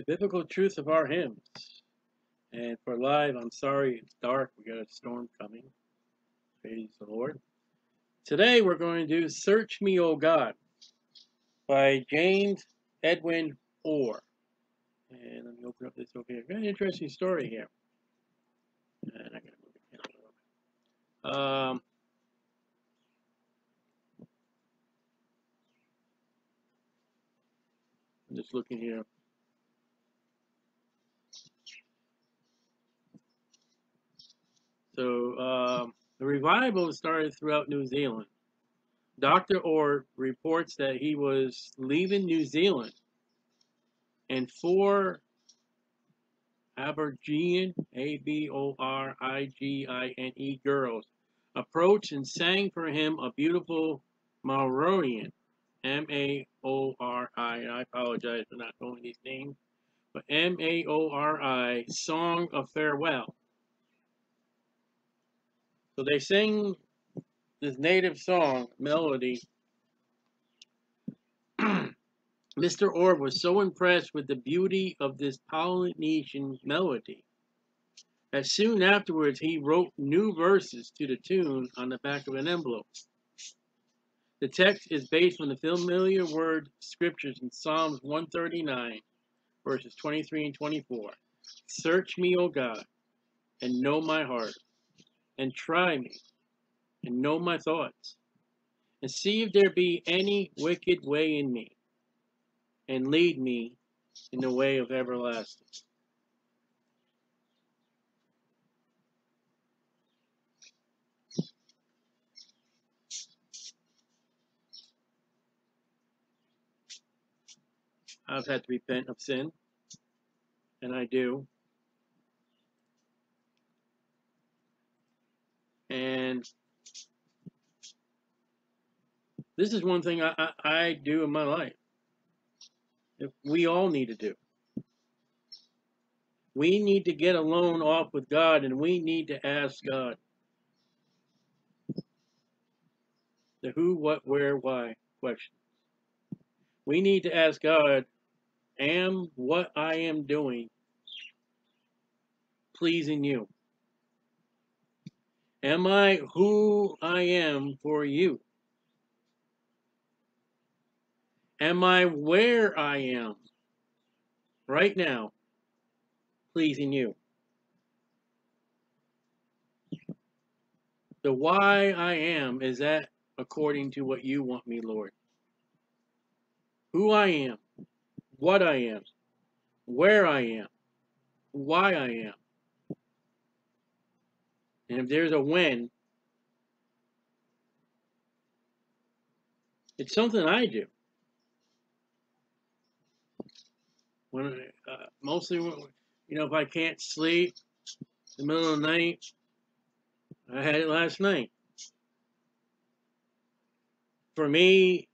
the biblical truth of our hymns. And for live, I'm sorry it's dark. We got a storm coming. Praise the Lord. Today we're going to do Search Me, O God by James Edwin Orr. And let me open up this over here. Very interesting story here. And I gotta move the camera a little bit. Um, I'm just looking here. So um, the revival started throughout New Zealand. Dr. Orr reports that he was leaving New Zealand and four Aborigine, A-B-O-R-I-G-I-N-E girls approached and sang for him a beautiful Maorian, M-A-O-R-I, apologize for not knowing these names, but M-A-O-R-I, Song of Farewell. So they sing this native song melody. Mr. Orr was so impressed with the beauty of this Polynesian melody that soon afterwards he wrote new verses to the tune on the back of an envelope. The text is based on the familiar word scriptures in Psalms 139, verses 23 and 24. Search me, O God, and know my heart and try me and know my thoughts and see if there be any wicked way in me and lead me in the way of everlasting. I've had to repent of sin, and I do. And this is one thing I, I, I do in my life. We all need to do. We need to get alone off with God and we need to ask God the who, what, where, why questions. We need to ask God, am what I am doing pleasing you? Am I who I am for you? Am I where I am right now pleasing you? The why I am, is that according to what you want me, Lord? Who I am, what I am, where I am, why I am. And if there's a when, it's something I do. When uh, mostly, you know, if I can't sleep in the middle of the night, I had it last night. For me,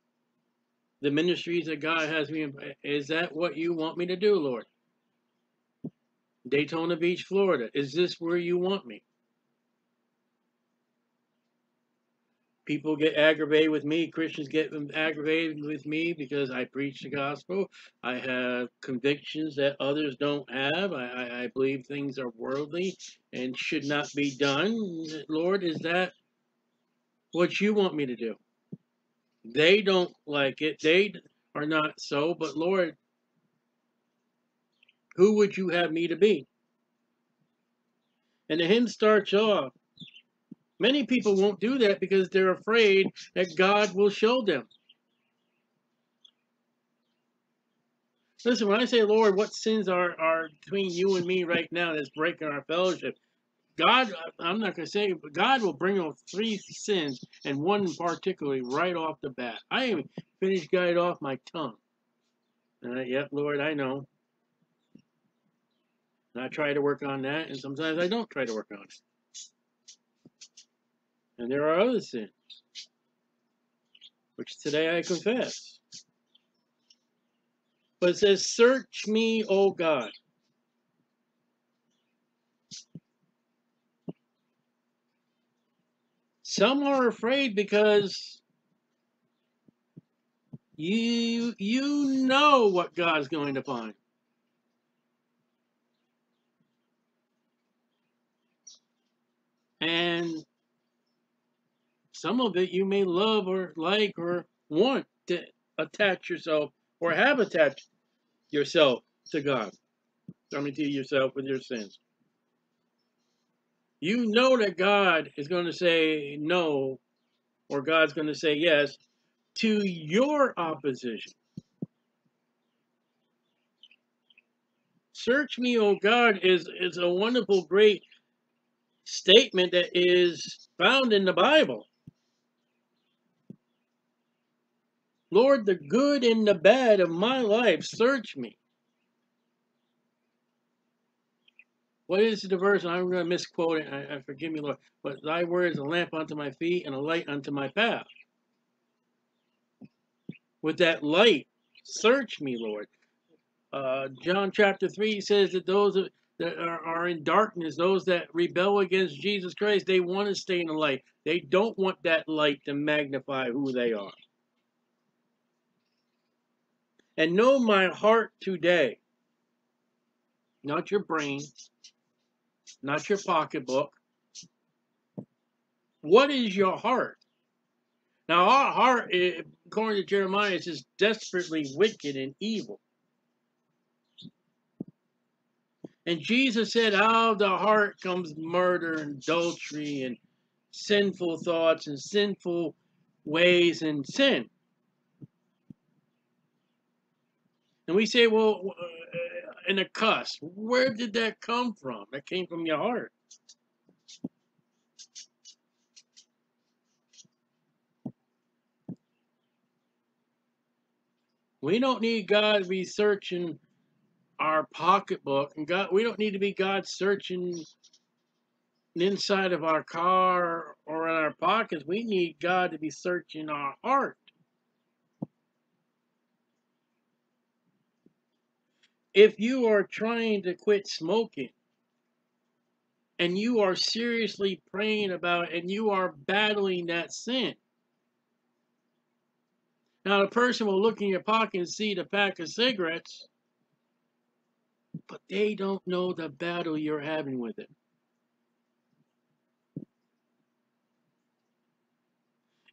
the ministries that God has me in, is that what you want me to do, Lord? Daytona Beach, Florida. Is this where you want me? People get aggravated with me. Christians get aggravated with me because I preach the gospel. I have convictions that others don't have. I, I, believe things are worldly and should not be done. Lord, is that what you want me to do? They don't like it. They are not so. But Lord, who would you have me to be? And the hymn starts off Many people won't do that because they're afraid that God will show them. Listen, when I say, Lord, what sins are, are between you and me right now that's breaking our fellowship? God, I'm not going to say, but God will bring out three sins, and one particularly right off the bat. I even finished guide off my tongue. Uh, yep, Lord, I know. And I try to work on that, and sometimes I don't try to work on it. And there are other sins, which today I confess. But it says, Search me, O God. Some are afraid because you you know what God's going to find. And some of it you may love or like or want to attach yourself or have attached yourself to God. I mean, to yourself with your sins. You know that God is going to say no or God's going to say yes to your opposition. Search me, O God, is, is a wonderful, great statement that is found in the Bible. Lord, the good and the bad of my life, search me. What is the verse? I'm going to misquote it. I, I forgive me, Lord. But thy word is a lamp unto my feet and a light unto my path. With that light, search me, Lord. Uh, John chapter 3 says that those that are, are in darkness, those that rebel against Jesus Christ, they want to stay in the light. They don't want that light to magnify who they are. And know my heart today. Not your brain, not your pocketbook. What is your heart? Now, our heart, eh, according to Jeremiah, is just desperately wicked and evil. And Jesus said, out of the heart comes murder and adultery and sinful thoughts and sinful ways and sin. And we say, well, uh, in a cuss, where did that come from? That came from your heart. We don't need God to be searching our pocketbook, and God, we don't need to be God searching inside of our car or in our pockets. We need God to be searching our heart. If you are trying to quit smoking and you are seriously praying about it and you are battling that sin, now the person will look in your pocket and see the pack of cigarettes, but they don't know the battle you're having with it.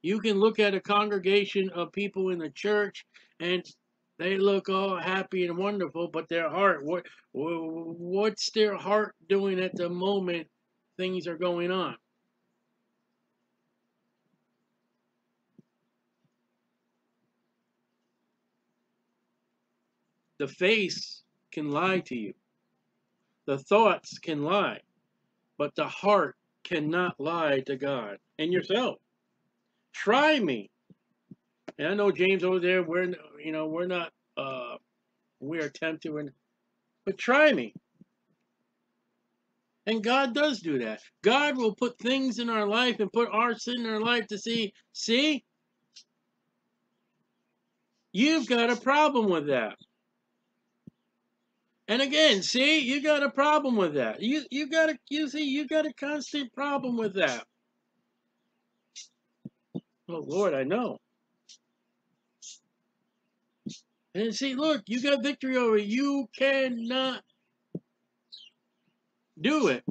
You can look at a congregation of people in the church and they look all happy and wonderful, but their heart, what, what's their heart doing at the moment things are going on? The face can lie to you. The thoughts can lie, but the heart cannot lie to God and yourself. Try me. And I know James over there, we're you know, we're not uh we are tempted, but try me. And God does do that. God will put things in our life and put our sin in our life to see, see, you've got a problem with that. And again, see, you got a problem with that. You you got a you see, you got a constant problem with that. Oh Lord, I know. And see, look, you got victory over it. You cannot do it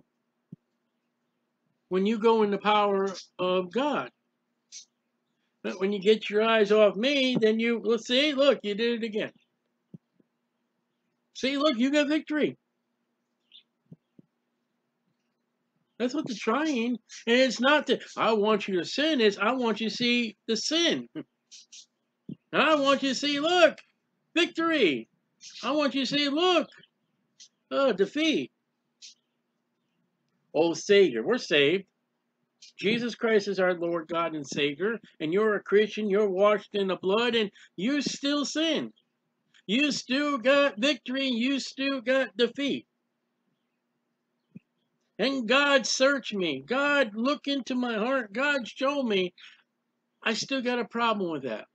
when you go in the power of God. But when you get your eyes off me, then you, let's see, look, you did it again. See, look, you got victory. That's what the trying. And it's not that I want you to sin, it's I want you to see the sin. And I want you to see, look, victory. I want you to see, look, uh, defeat. Oh, Savior, we're saved. Jesus Christ is our Lord God and Savior, and you're a Christian, you're washed in the blood, and you still sin. You still got victory, you still got defeat. And God search me. God look into my heart. God show me I still got a problem with that.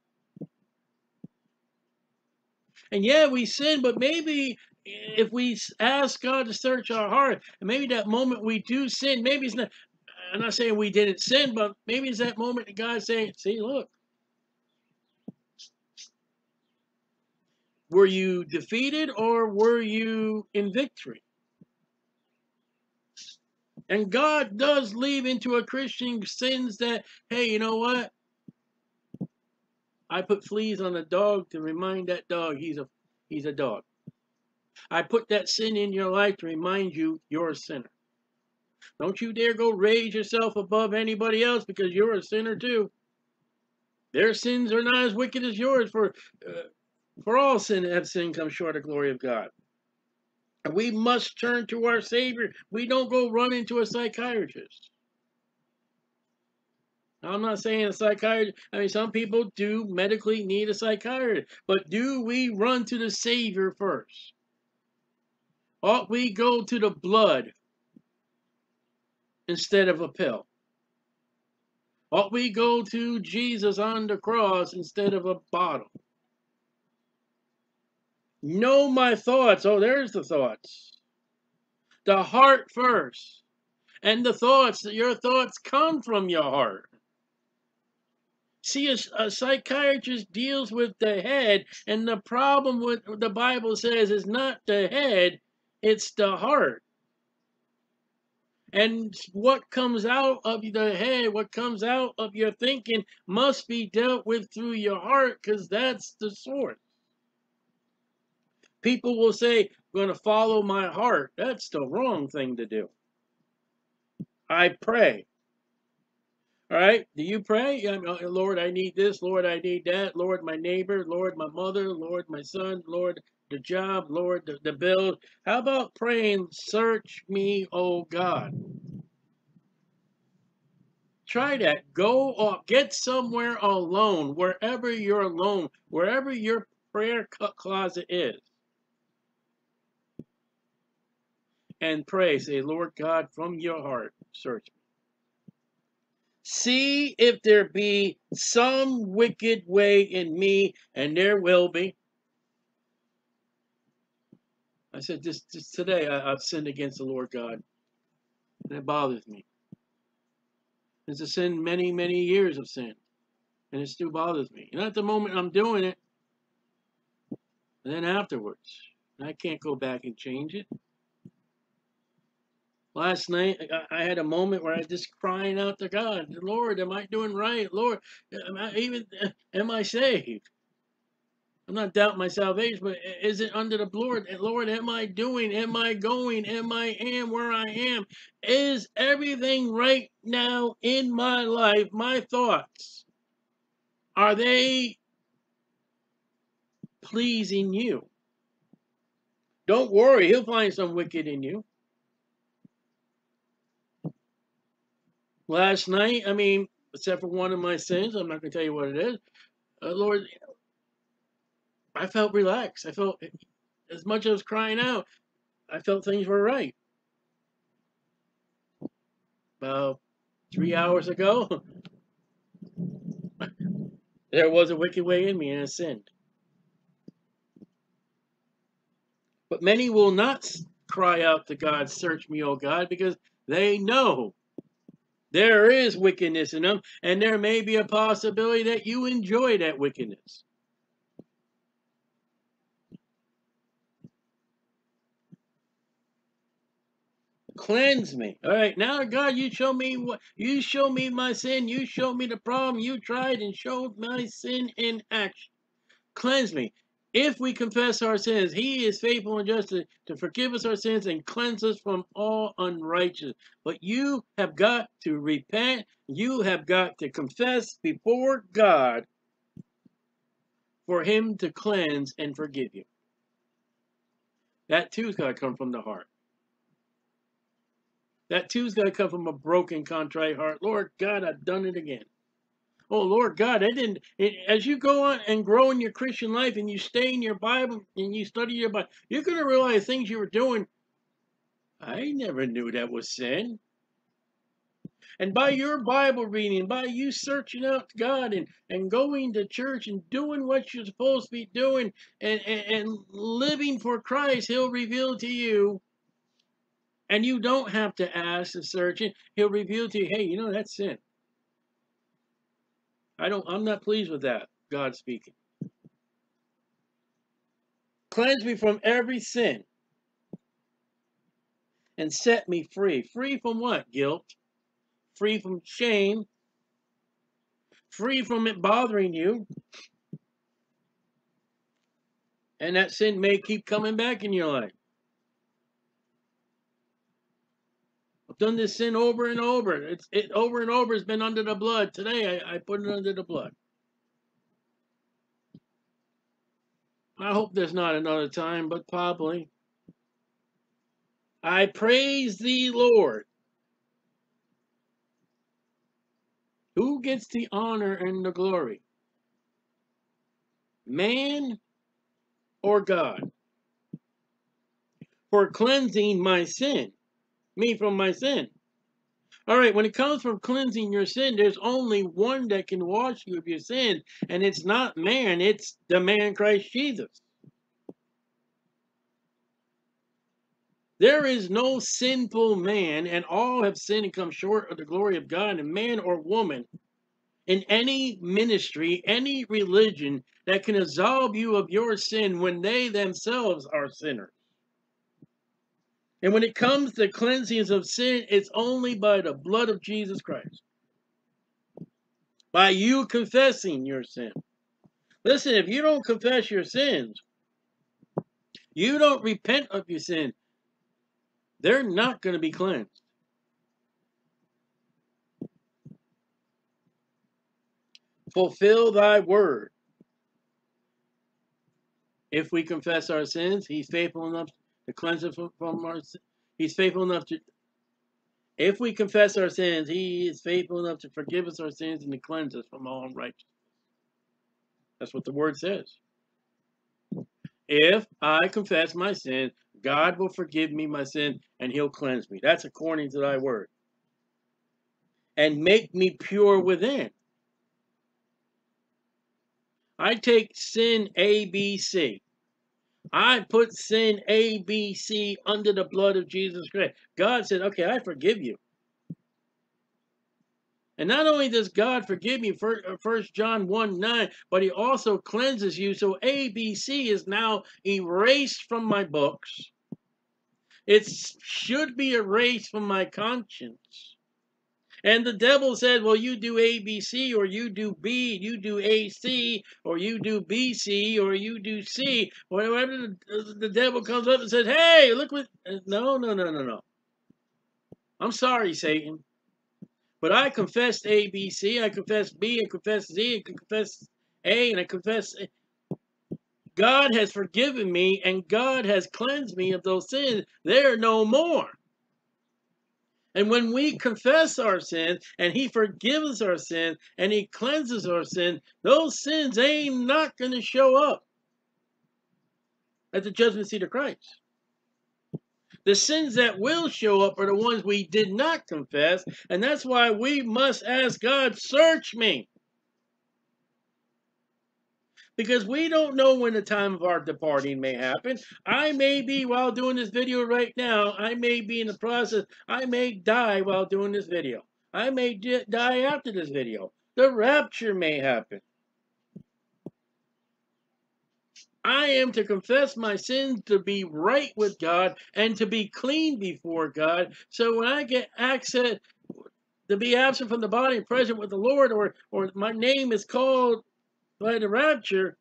And yeah, we sin, but maybe if we ask God to search our heart, and maybe that moment we do sin, maybe it's not, I'm not saying we didn't sin, but maybe it's that moment that God's saying, see, look. Were you defeated or were you in victory? And God does leave into a Christian sins that, hey, you know what? I put fleas on a dog to remind that dog he's a he's a dog. I put that sin in your life to remind you you're a sinner. Don't you dare go raise yourself above anybody else because you're a sinner too. Their sins are not as wicked as yours, for uh, for all sin have sin come short of glory of God. We must turn to our Savior. We don't go run into a psychiatrist. I'm not saying a psychiatrist. I mean, some people do medically need a psychiatrist. But do we run to the Savior first? Ought we go to the blood instead of a pill? Ought we go to Jesus on the cross instead of a bottle? Know my thoughts. Oh, there's the thoughts. The heart first. And the thoughts, your thoughts come from your heart. See, a, a, psychiatrist deals with the head, and the problem with the Bible says is not the head, it's the heart. And what comes out of the head, what comes out of your thinking, must be dealt with through your heart because that's the source. People will say, I'm going to follow my heart. That's the wrong thing to do. I pray. All right, do you pray? Lord, I need this. Lord, I need that. Lord, my neighbor. Lord, my mother. Lord, my son. Lord, the job. Lord, the, the bills. How about praying, search me, oh God? Try that. Go off. Get somewhere alone, wherever you're alone, wherever your prayer closet is. And pray. Say, Lord God, from your heart, search me. See if there be some wicked way in me, and there will be. I said, just, this today I, have sinned against the Lord God, and it bothers me. It's a sin, many, many years of sin, and it still bothers me. And at the moment I'm doing it, and then afterwards, I can't go back and change it. Last night, I had a moment where I just crying out to God, Lord, am I doing right? Lord, am I even, am I saved? I'm not doubting my salvation, but is it under the Lord? Lord, am I doing? Am I going? Am I am where I am? Is everything right now in my life, my thoughts, are they pleasing you? Don't worry, he'll find some wicked in you. Last night, I mean, except for one of my sins, I'm not going to tell you what it is. Uh, Lord, I felt relaxed. I felt, as much as I was crying out, I felt things were right. About three hours ago, there was a wicked way in me and I sinned. But many will not cry out to God, Search me, O God, because they know there is wickedness in them, and there may be a possibility that you enjoy that wickedness. Cleanse me. All right, now God, you show me what you show me my sin. You show me the problem. You tried and showed my sin in action. Cleanse me. If we confess our sins, he is faithful and just to, to forgive us our sins and cleanse us from all unrighteousness. But you have got to repent. You have got to confess before God for him to cleanse and forgive you. That too's got to come from the heart. That too's got to come from a broken, contrite heart. Lord God, I've done it again oh Lord God, I didn't. It, as you go on and grow in your Christian life, and you stay in your Bible and you study your Bible, you're going to realize things you were doing. I never knew that was sin. And by your Bible reading, by you searching out God and, and going to church and doing what you're supposed to be doing and, and, and living for Christ, He'll reveal to you. And you don't have to ask and search. He'll reveal to you, hey, you know, that's sin. I don't I'm not pleased with that, God speaking. Cleanse me from every sin. and set me free. Free from what? Guilt. Free from shame. Free from it bothering you. And that sin may keep coming back in your life. Done this sin over and over. It's it over and over has been under the blood. Today I, I put it under the blood. I hope there's not another time, but probably. I praise thee, Lord. Who gets the honor and the glory? Man or God? For cleansing my sin, me from my sin. All right, when it comes from cleansing your sin, there's only one that can wash you of your sin, and it's not man, it's the man Christ Jesus. There is no sinful man, and all have sinned and come short of the glory of God, and man or woman in any ministry, any religion that can absolve you of your sin when they themselves are sinners. And when it comes to cleansings of sin, it's only by the blood of Jesus Christ. By you confessing your sin. Listen, if you don't confess your sins, you don't repent of your sin, they're not going to be cleansed. Fulfill thy word. If we confess our sins, he's faithful enough to cleanse us from our He's faithful enough to if we confess our sins, he is faithful enough to forgive us our sins and to cleanse us from all unrighteousness. That's what the word says. If I confess my sin, God will forgive me my sin and he'll cleanse me. That's according to thy word. And make me pure within. I take sin A, B, C. I put sin A, B, C under the blood of Jesus Christ. God said, okay, I forgive you. And not only does God forgive you, uh, First John 1 9, but he also cleanses you. So ABC is now erased from my books. It should be erased from my conscience. And the devil said, well, you do ABC, or you do B, you do AC, or you do BC, or you do C. Whenever the, the devil comes up and says, hey, look what. No, no, no, no, no. I'm sorry, Satan. But I confessed A, B, C, I confess B, I confess Z, I confess A, and I confess. God has forgiven me, and God has cleansed me of those sins. They're no more. And when we confess our sins and He forgives our sins and He cleanses our sin, those sins ain't not going to show up at the judgment seat of Christ. The sins that will show up are the ones we did not confess, and that's why we must ask God, search me. Because we don't know when the time of our departing may happen. I may be, while doing this video right now, I may be in the process, I may die while doing this video. I may die after this video. The rapture may happen. I am to confess my sins, to be right with God, and to be clean before God. So when I get access to be absent from the body and present with the Lord, or, or my name is called by the rapture,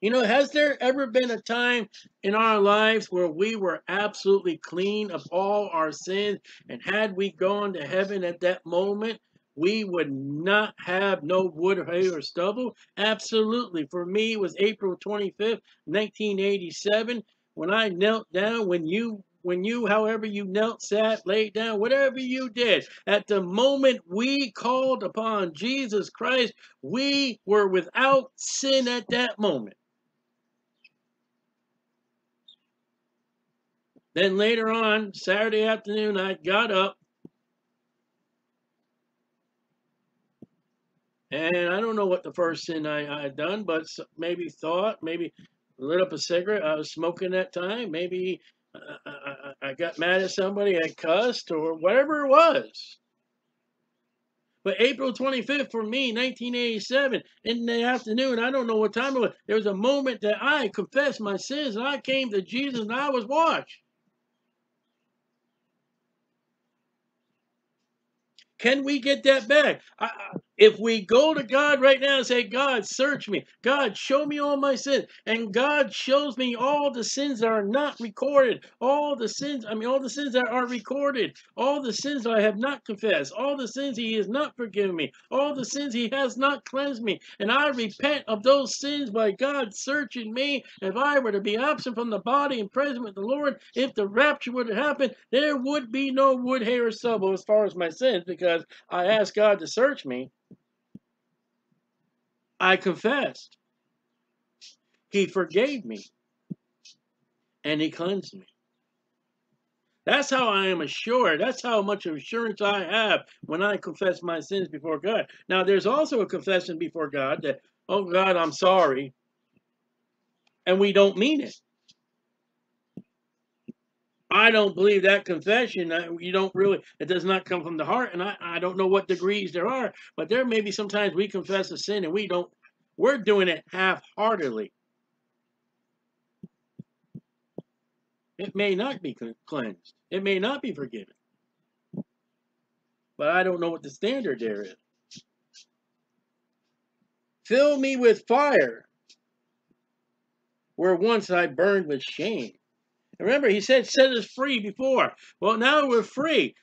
you know, has there ever been a time in our lives where we were absolutely clean of all our sins? And had we gone to heaven at that moment, we would not have no wood, hay, or stubble? Absolutely. For me, it was April 25th, 1987, when I knelt down, when you when you, however you knelt, sat, laid down, whatever you did, at the moment we called upon Jesus Christ, we were without sin at that moment. Then later on, Saturday afternoon, I got up And I don't know what the first sin I, I had done, but maybe thought, maybe lit up a cigarette. I was smoking that time. Maybe I, I got mad at somebody, I cussed, or whatever it was. But April 25th for me, 1987, in the afternoon, I don't know what time it was, there was a moment that I confessed my sins and I came to Jesus and I was washed. Can we get that back? I, if we go to God right now and say, God, search me. God, show me all my sins. And God shows me all the sins that are not recorded. All the sins, I mean, all the sins that are recorded. All the sins I have not confessed. All the sins He has not forgiven me. All the sins He has not cleansed me. And I repent of those sins by God searching me. If I were to be absent from the body and present with the Lord, if the rapture would have happened, there would be no wood, hair, or stubble as far as my sins because I asked God to search me. I confessed. He forgave me. And he cleansed me. That's how I am assured. That's how much assurance I have when I confess my sins before God. Now, there's also a confession before God that, oh God, I'm sorry. And we don't mean it. I don't believe that confession. You don't really, it does not come from the heart. And I, I don't know what degrees there are, but there may be sometimes we confess a sin and we don't, we're doing it half heartedly. It may not be cleansed, it may not be forgiven. But I don't know what the standard there is. Fill me with fire where once I burned with shame. Remember, he said, set us free before. Well, now we're free.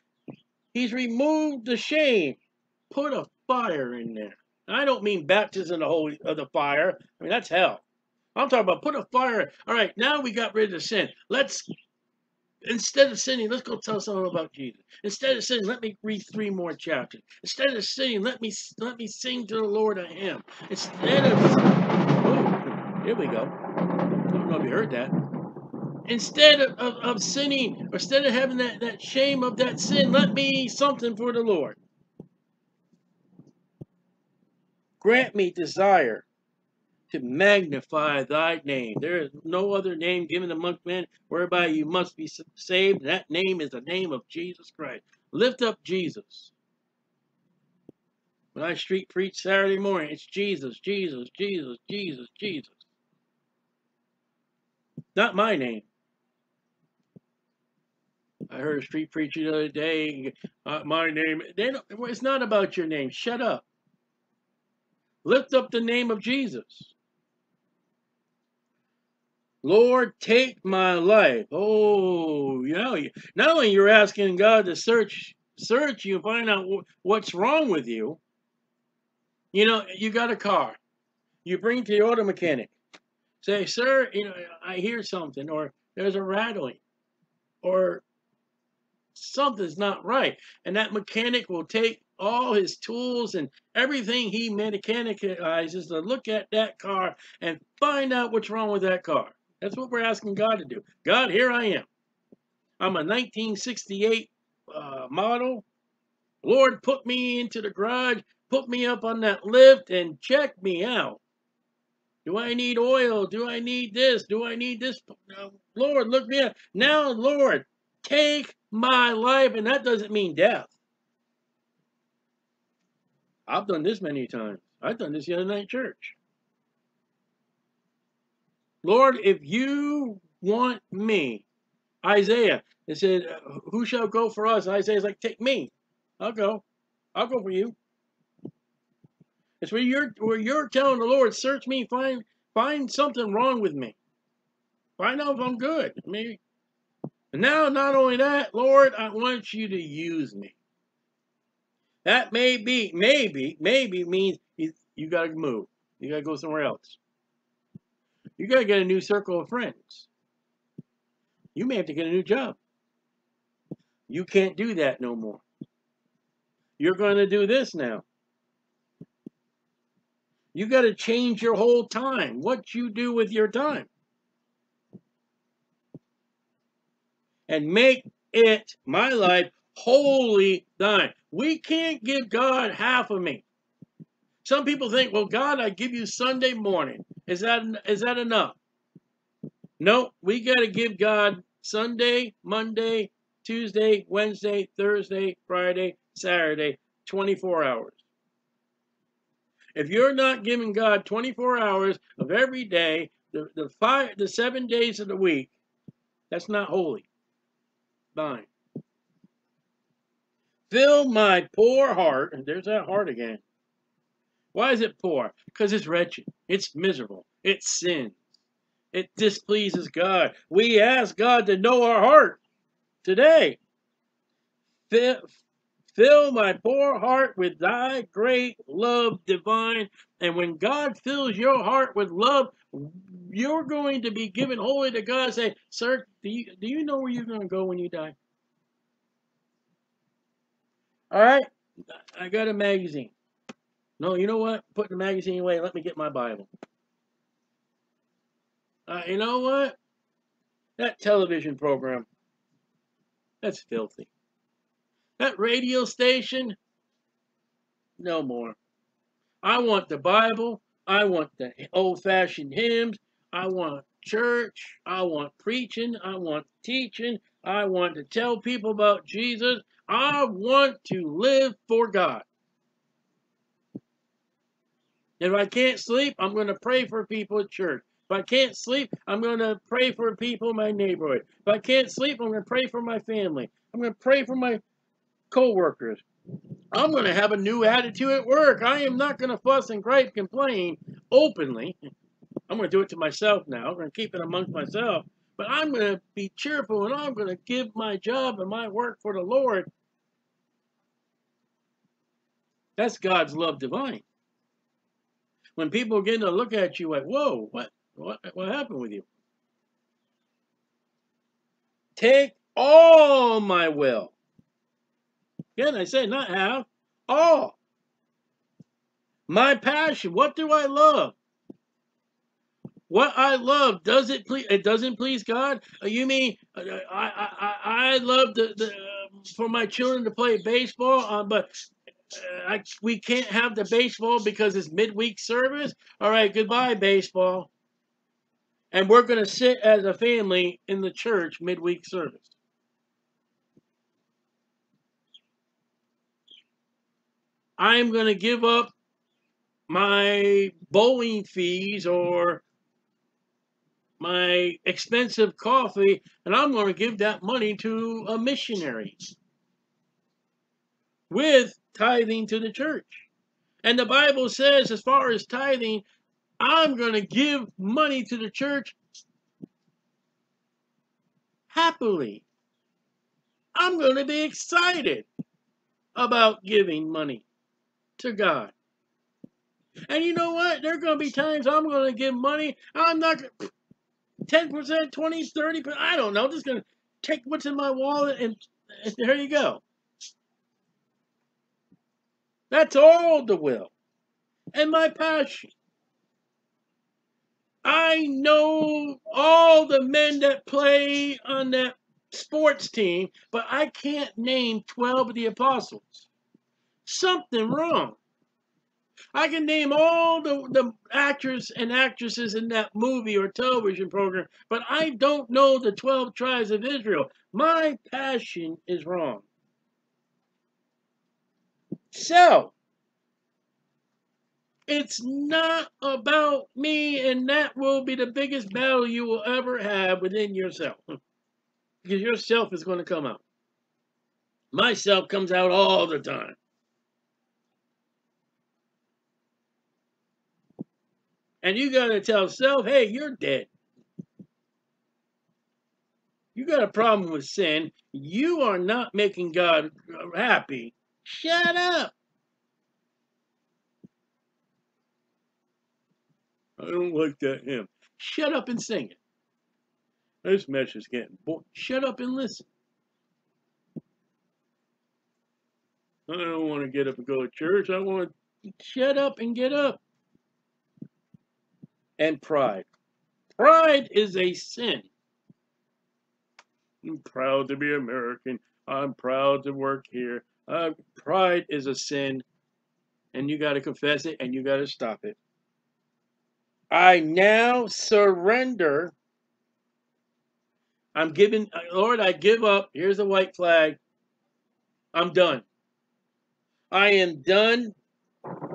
He's removed the shame. Put a fire in there. I don't mean baptism of the of the fire. I mean that's hell. I'm talking about put a fire. All right, now we got rid of sin. Let's instead of sinning, let's go tell someone about Jesus. Instead of sinning, let me read three more chapters. Instead of sinning, let me let me sing to the Lord a hymn. Instead of oh, here we go. I don't know if you heard that instead of, of, of sinning, instead of having that, that shame of that sin, let me something for the Lord. Grant me desire to magnify thy name. There is no other name given among men whereby you must be saved. That name is the name of Jesus Christ. Lift up Jesus. When I street preach Saturday morning, it's Jesus, Jesus, Jesus, Jesus, Jesus. Not my name. I heard a street preacher the other day. Uh, my name. They don't, it's not about your name. Shut up. Lift up the name of Jesus. Lord, take my life. Oh, you know, not only you're asking God to search, search you, find out what's wrong with you. You know, you got a car. You bring to the auto mechanic. Say, sir, you know, I hear something, or there's a rattling, or something's not right. And that mechanic will take all his tools and everything he mechanicizes to look at that car and find out what's wrong with that car. That's what we're asking God to do. God, here I am. I'm a 1968 uh, model. Lord, put me into the garage, put me up on that lift, and check me out. Do I need oil? Do I need this? Do I need this? Lord, look me up. Now, Lord, take my life, and that doesn't mean death. I've done this many times. I've done this the other night church. Lord, if you want me, Isaiah, it said, who shall go for us? Isaiah's like, take me. I'll go. I'll go for you. It's where you're where you're telling the Lord, search me, find find something wrong with me. Find out if I'm good. I mean, and now, not only that, Lord, I want you to use me. That may be, maybe, maybe means you, you got to move. You got to go somewhere else. You got to get a new circle of friends. You may have to get a new job. You can't do that no more. You're going to do this now. You got to change your whole time, what you do with your time. And make it, my life, wholly thine. We can't give God half of me. Some people think, well, God, I give you Sunday morning. Is that is that enough? No, we got to give God Sunday, Monday, Tuesday, Wednesday, Thursday, Friday, Saturday, 24 hours. If you're not giving God 24 hours of every day, the, the five the seven days of the week, that's not holy. Fill my poor heart, and there's that heart again. Why is it poor? Because it's wretched. It's miserable. It sins. It displeases God. We ask God to know our heart today. Fill, fill my poor heart with thy great love divine. And when God fills your heart with love, you're going to be given holy to God. Say, sir, do you, do you know where you're going to go when you die? All right, I got a magazine. No, you know what? Put the magazine away. Let me get my Bible. Uh, you know what? That television program, that's filthy. That radio station, no more. I want the Bible. I want the old fashioned hymns. I want church. I want preaching. I want teaching. I want to tell people about Jesus. I want to live for God. If I can't sleep, I'm going to pray for people at church. If I can't sleep, I'm going to pray for people in my neighborhood. If I can't sleep, I'm going to pray for my family. I'm going to pray for my co-workers. I'm going to have a new attitude at work. I am not going to fuss and gripe, complain openly. I'm going to do it to myself now. I'm going to keep it amongst myself. But I'm going to be cheerful and I'm going to give my job and my work for the Lord That's God's love divine. When people begin to look at you like, whoa, what, what, what happened with you? Take all my will. Again, I say not half, all. My passion, what do I love? What I love does it please? It doesn't please God. Uh, you mean uh, I I I love the, the uh, for my children to play baseball, uh, but I, we can't have the baseball because it's midweek service. All right, goodbye, baseball. And we're going to sit as a family in the church midweek service. I'm going to give up my bowling fees or my expensive coffee, and I'm going to give that money to uh, a missionary with tithing to the church. And the Bible says, as far as tithing, I'm going to give money to the church happily. I'm going to be excited about giving money to God. And you know what? There are going to be times I'm going to give money. I'm not 10%, 20, 30%. I don't know. I'm just going to take what's in my wallet and, and there you go. That's all the will and my passion. I know all the men that play on that sports team, but I can't name 12 of the apostles. Something wrong. I can name all the, the actors and actresses in that movie or television program, but I don't know the 12 tribes of Israel. My passion is wrong. So, it's not about me, and that will be the biggest battle you will ever have within yourself. Because yourself is going to come out. Myself comes out all the time. And you got to tell self, hey, you're dead. You got a problem with sin. You are not making God happy. Shut up. I don't like that hymn. Shut up and sing it. This mess is getting bored. Shut up and listen. I don't want to get up and go to church. I want to shut up and get up. And pride. Pride is a sin. I'm proud to be American. I'm proud to work here. Uh, pride is a sin, and you got to confess it and you got to stop it. I now surrender. I'm giving, Lord, I give up. Here's the white flag. I'm done. I am done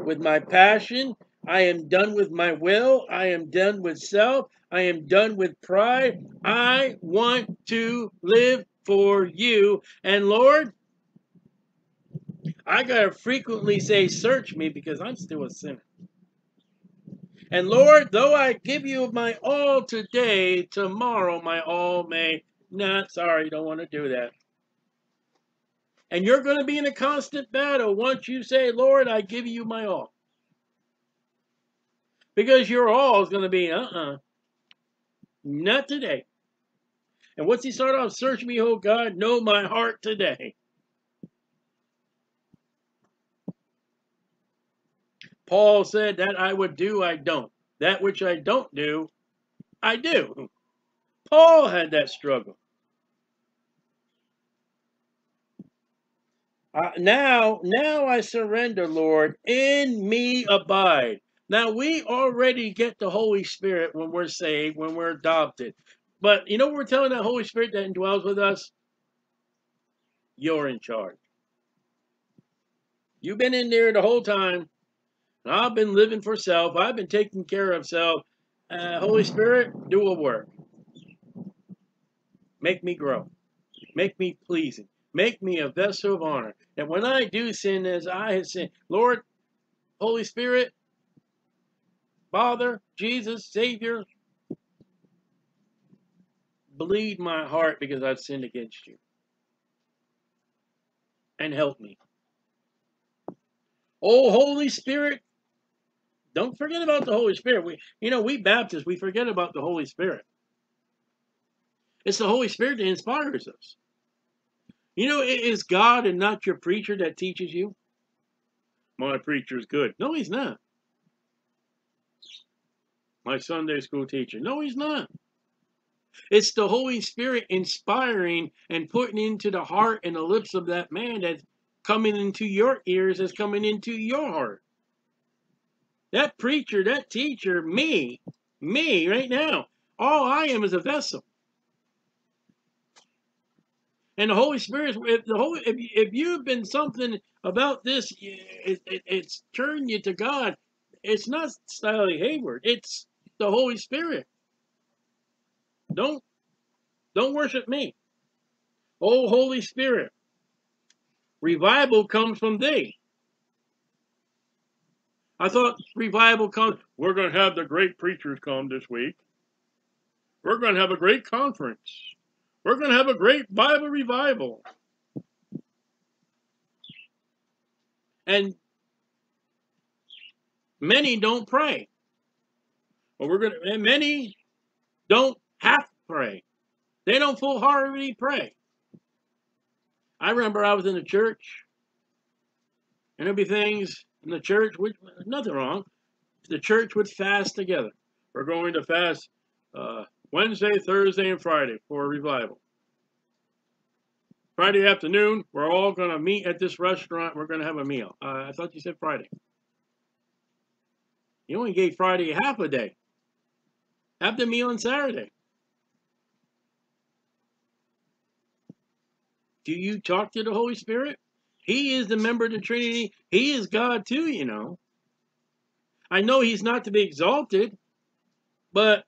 with my passion. I am done with my will. I am done with self. I am done with pride. I want to live for you. And Lord, I got to frequently say, Search me because I'm still a sinner. And Lord, though I give you my all today, tomorrow my all may not. Sorry, don't want to do that. And you're going to be in a constant battle once you say, Lord, I give you my all. Because your all is going to be, uh-uh, not today. And what's he start off? Search me, oh God, know my heart today. Paul said that I would do, I don't. That which I don't do, I do. Paul had that struggle. Uh, now, now I surrender, Lord. In me abide. Now we already get the Holy Spirit when we're saved, when we're adopted. But you know what we're telling that Holy Spirit that indwells with us? You're in charge. You've been in there the whole time. I've been living for self. I've been taking care of self. Uh, Holy Spirit, do a work. Make me grow. Make me pleasing. Make me a vessel of honor. And when I do sin as I have sinned, Lord, Holy Spirit, Father, Jesus, Savior, bleed my heart because I've sinned against you. And help me. Oh, Holy Spirit, don't forget about the Holy Spirit. We, you know, we Baptists, we forget about the Holy Spirit. It's the Holy Spirit that inspires us. You know, it is God and not your preacher that teaches you. My preacher's good. No, he's not. My Sunday school teacher. No, he's not. It's the Holy Spirit inspiring and putting into the heart and the lips of that man that's coming into your ears, that's coming into your heart. That preacher, that teacher, me, me right now, all I am is a vessel. And the Holy Spirit, if the Holy, if, if you've been something about this, it, it, it's turned you to God. It's not Stanley Hayward. It's the Holy Spirit. Don't don't worship me. Oh, Holy Spirit. Revival comes from thee. I thought revival comes. We're going to have the great preachers come this week. We're going to have a great conference. We're going to have a great Bible revival. And many don't pray. Well, we're going to, and many don't have to pray. They don't full heartedly pray. I remember I was in the church, and there'd be things in the church, which nothing wrong. The church would fast together. We're going to fast uh, Wednesday, Thursday, and Friday for revival. Friday afternoon, we're all going to meet at this restaurant. We're going to have a meal. Uh, I thought you said Friday. You only gave Friday half a day. Have the meal on Saturday. Do you talk to the Holy Spirit? He is the member of the Trinity. He is God too, you know. I know he's not to be exalted, but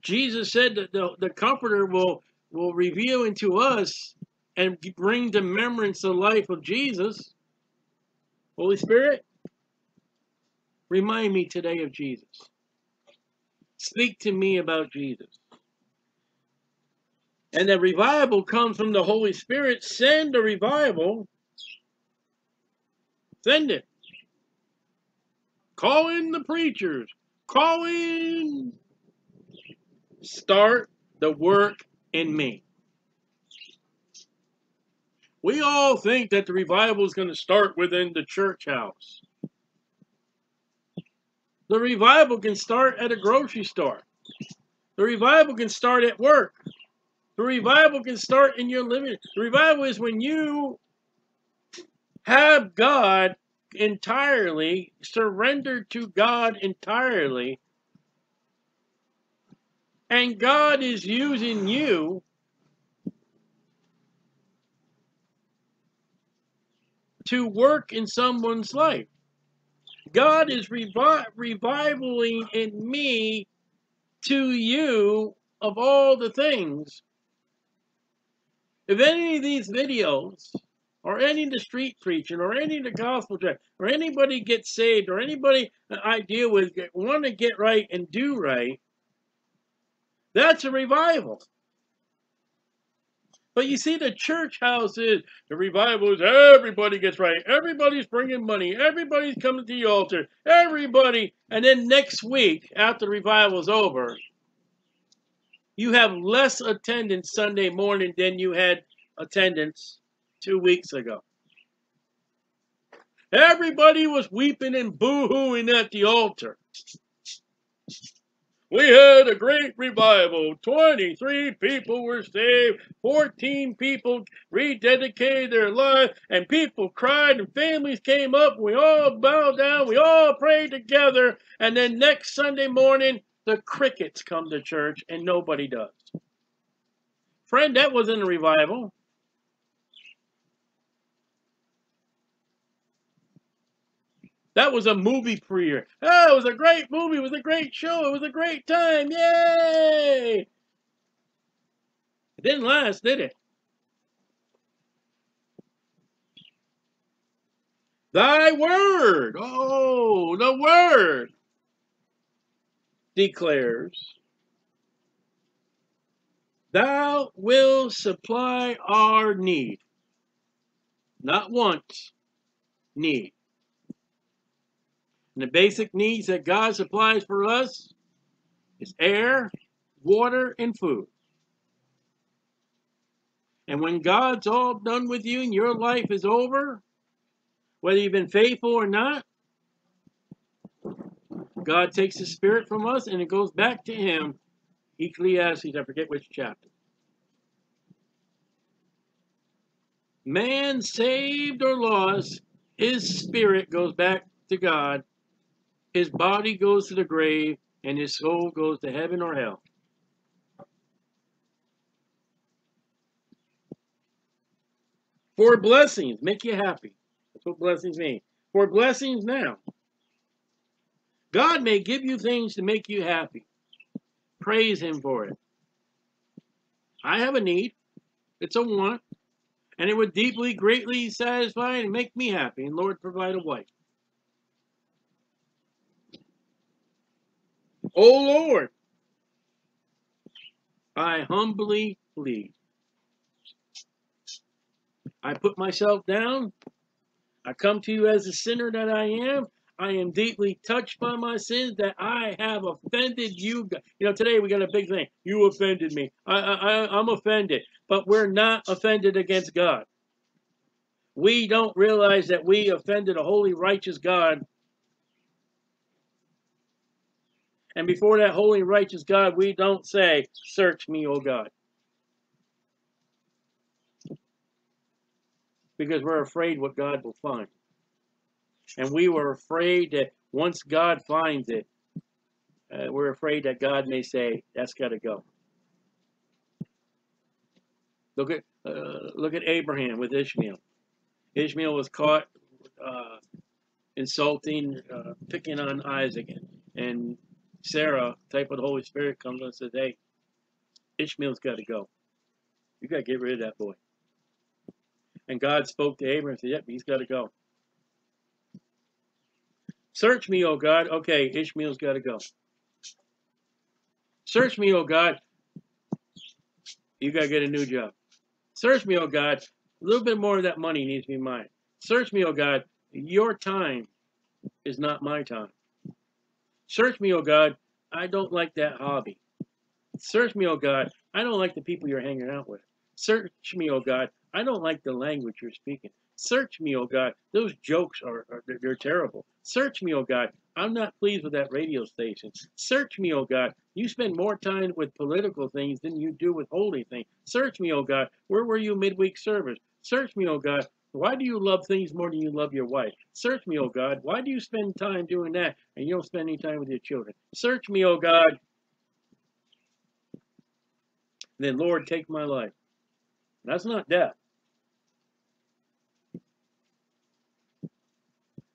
Jesus said that the, the Comforter will, will reveal into us and bring to remembrance the life of Jesus. Holy Spirit, remind me today of Jesus. Speak to me about Jesus. And the revival comes from the Holy Spirit. Send a revival. Send it. Call in the preachers. Call in. Start the work in me. We all think that the revival is going to start within the church house. The revival can start at a grocery store. The revival can start at work. The revival can start in your living. The revival is when you have God entirely, surrendered to God entirely, and God is using you to work in someone's life. God is revi- revivaling in me to you of all the things if any of these videos or any of the street preaching, or any of the gospel track, or anybody gets saved, or anybody uh, I deal with want to get right and do right, that's a revival. But you see, the church houses, the revival is everybody gets right. Everybody's bringing money. Everybody's coming to the altar. Everybody. And then next week, after the revival's over, you have less attendance Sunday morning than you had attendance two weeks ago. Everybody was weeping and boo-hooing at the altar. We had a great revival. 23 people were saved. 14 people rededicated their life. And people cried and families came up. We all bowed down. We all prayed together. And then next Sunday morning, the crickets come to church and nobody does. Friend, that wasn't a revival. That was a movie premiere. Oh, it was a great movie. It was a great show. It was a great time. Yay! It didn't last, did it? Thy word. Oh, the word declares, Thou will supply our need. Not want, need. And the basic needs that God supplies for us is air, water, and food. And when God's all done with you and your life is over, whether you've been faithful or not, God takes the spirit from us and it goes back to him. Ecclesiastes, I forget which chapter. Man saved or lost, his spirit goes back to God his body goes to the grave and his soul goes to heaven or hell. For blessings, make you happy. That's what blessings mean. For blessings now. God may give you things to make you happy. Praise him for it. I have a need. It's a want. And it would deeply, greatly satisfy and make me happy. And Lord, provide a wife. O Lord, I humbly plead. I put myself down. I come to you as a sinner that I am. I am deeply touched by my sins that I have offended you. You know, today we got a big thing. You offended me. I, I, I'm offended. But we're not offended against God. We don't realize that we offended a holy, righteous God And before that holy righteous God, we don't say, Search me, O God. Because we're afraid what God will find. And we were afraid that once God finds it, uh, we're afraid that God may say, That's got to go. Look at uh, look at Abraham with Ishmael. Ishmael was caught uh, insulting, uh, picking on Isaac, and Sarah, type of the Holy Spirit comes and says, hey, Ishmael's got to go. You got to get rid of that boy. And God spoke to Abraham and said, yep, he's got to go. Search me, O God. Okay, Ishmael's got to go. Search me, O God. You got to get a new job. Search me, O God. A little bit more of that money needs to be mine. Search me, O God. Your time is not my time. Search me, O God. I don't like that hobby. Search me, O God. I don't like the people you're hanging out with. Search me, O God. I don't like the language you're speaking. Search me, O God. Those jokes are, are they're terrible. Search me, O God. I'm not pleased with that radio station. Search me, O God. You spend more time with political things than you do with holy things. Search me, O God. Where were you midweek service? Search me, O God. Why do you love things more than you love your wife? Search me, O God. Why do you spend time doing that and you don't spend any time with your children? Search me, O God. And then, Lord, take my life. That's not death.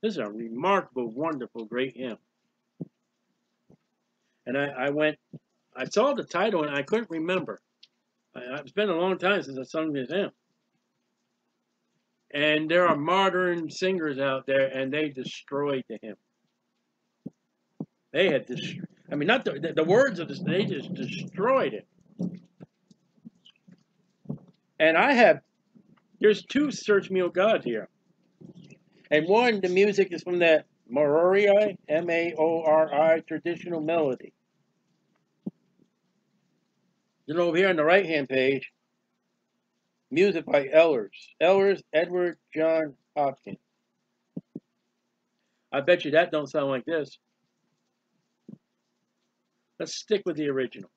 This is a remarkable, wonderful, great hymn. And I, I went, I saw the title and I couldn't remember. I, it's been a long time since I sung this hymn. And there are modern singers out there, and they destroyed hymn. They had this. I mean, not the, the, the words of this. They just destroyed it. And I have. There's two "Search Me, O God" here, and one the music is from that Maori, M-A-O-R-I, traditional melody. Then over here on the right-hand page, music by Ellers. Ellers, Edward John Hopkins. I bet you that don't sound like this. Let's stick with the original.